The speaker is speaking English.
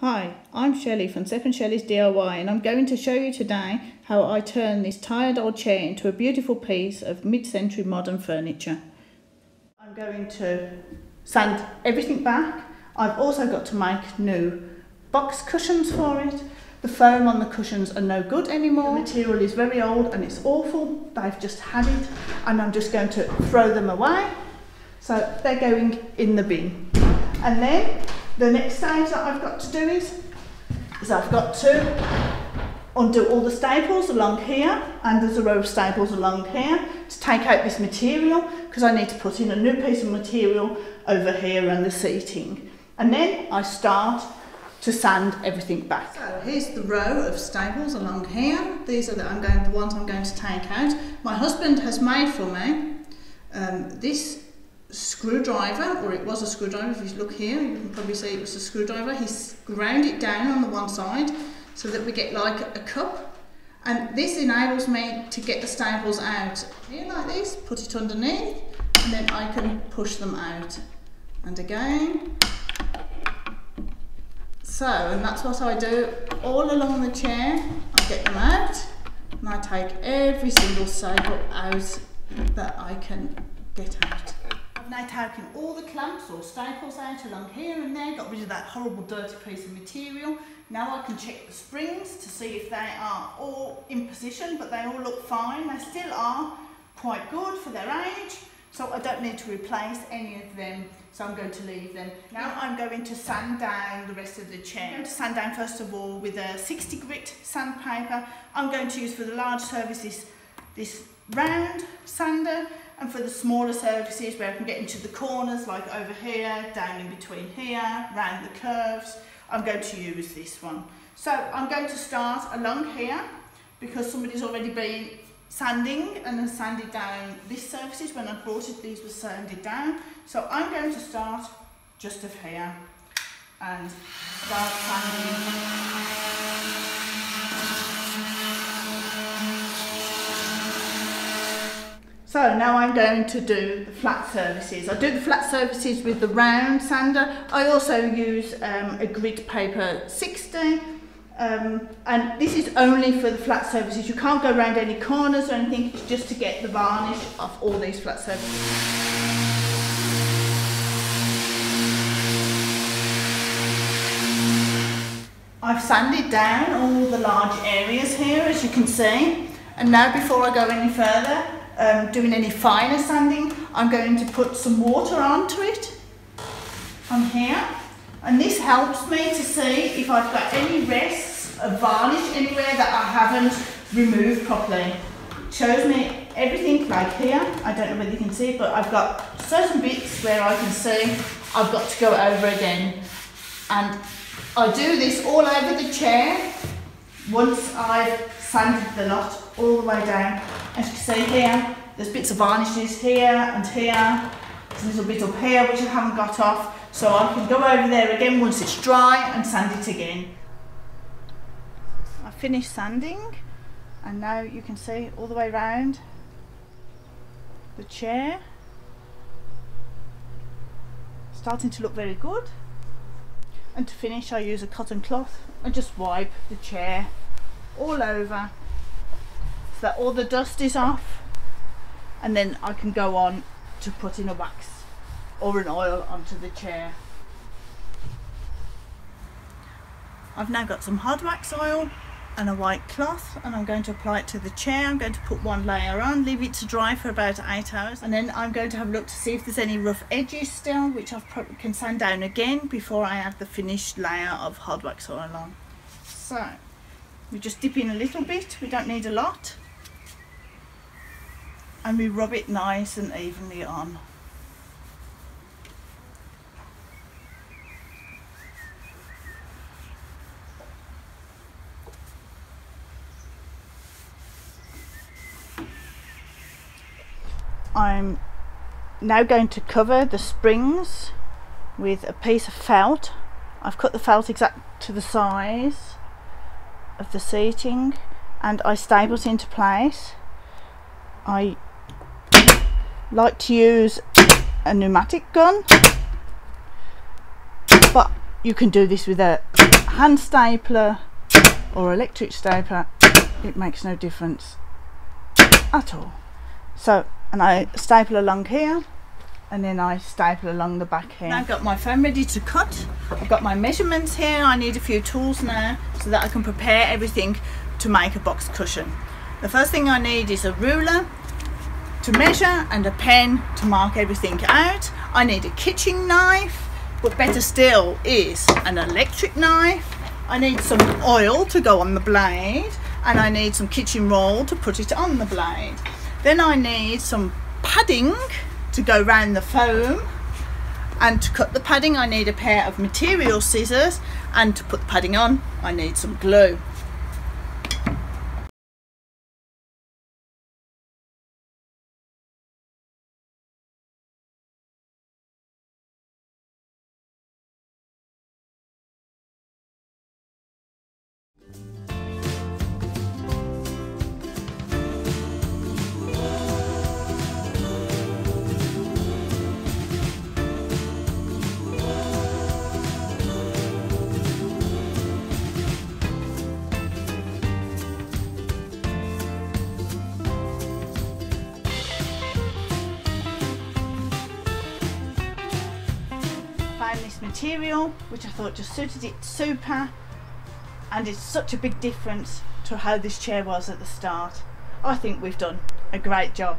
Hi, I'm Shelley from Sepp n Shelley's DIY and I'm going to show you today how I turn this tired old chair into a beautiful piece of mid-century modern furniture. I'm going to sand everything back. I've also got to make new box cushions for it. The foam on the cushions are no good anymore. The material is very old and it's awful. They've just had it and I'm just going to throw them away. So they're going in the bin. And then the next stage that I've got to do is, is I've got to undo all the staples along here and there's a row of staples along here to take out this material because I need to put in a new piece of material over here and the seating. And then I start to sand everything back. So here's the row of staples along here. These are the, I'm going, the ones I'm going to take out. My husband has made for me um, this screwdriver, or it was a screwdriver, if you look here, you can probably see it was a screwdriver. He's ground it down on the one side so that we get like a cup. And this enables me to get the staples out here like this, put it underneath, and then I can push them out. And again. So, and that's what I do all along the chair. I get them out, and I take every single staple out that I can get out now taken all the clamps or staples out along here and there, got rid of that horrible dirty piece of material. Now I can check the springs to see if they are all in position, but they all look fine. They still are quite good for their age, so I don't need to replace any of them, so I'm going to leave them. Now I'm going to sand down the rest of the chair. I'm going to sand down first of all with a 60 grit sandpaper. I'm going to use for the large surface this, this round sander and for the smaller surfaces where I can get into the corners like over here, down in between here, round the curves, I'm going to use this one. So I'm going to start along here because somebody's already been sanding and then sanded down this surfaces. When I brought it these were sanded down. So I'm going to start just of here. And start sanding So now I'm going to do the flat surfaces. I do the flat surfaces with the round sander. I also use um, a grit paper 60 um, and this is only for the flat surfaces. You can't go around any corners or anything, it's just to get the varnish off all these flat surfaces. I've sanded down all the large areas here as you can see and now before I go any further um, doing any finer sanding, I'm going to put some water onto it on here. And this helps me to see if I've got any rests of varnish anywhere that I haven't removed properly. It shows me everything like here. I don't know whether you can see, but I've got certain bits where I can see I've got to go over again. And I do this all over the chair once I've sanded the lot all the way down. As you can see here, there's bits of varnishes here and here. There's a little bit up here which I haven't got off. So I can go over there again once it's dry and sand it again. I finished sanding and now you can see all the way around the chair. Starting to look very good. And to finish I use a cotton cloth and just wipe the chair all over that all the dust is off and then I can go on to put in a wax or an oil onto the chair. I've now got some hard wax oil and a white cloth and I'm going to apply it to the chair. I'm going to put one layer on, leave it to dry for about eight hours and then I'm going to have a look to see if there's any rough edges still which I can sand down again before I add the finished layer of hard wax oil on. So we just dip in a little bit, we don't need a lot and we rub it nice and evenly on. I'm now going to cover the springs with a piece of felt. I've cut the felt exact to the size of the seating and I staple it into place. I like to use a pneumatic gun but you can do this with a hand stapler or electric stapler, it makes no difference at all. So, and I staple along here and then I staple along the back here. I've got my foam ready to cut. I've got my measurements here. I need a few tools now so that I can prepare everything to make a box cushion. The first thing I need is a ruler to measure and a pen to mark everything out. I need a kitchen knife, but better still is an electric knife. I need some oil to go on the blade and I need some kitchen roll to put it on the blade. Then I need some padding to go round the foam and to cut the padding I need a pair of material scissors and to put the padding on I need some glue. Material which I thought just suited it super and it's such a big difference to how this chair was at the start. I think we've done a great job.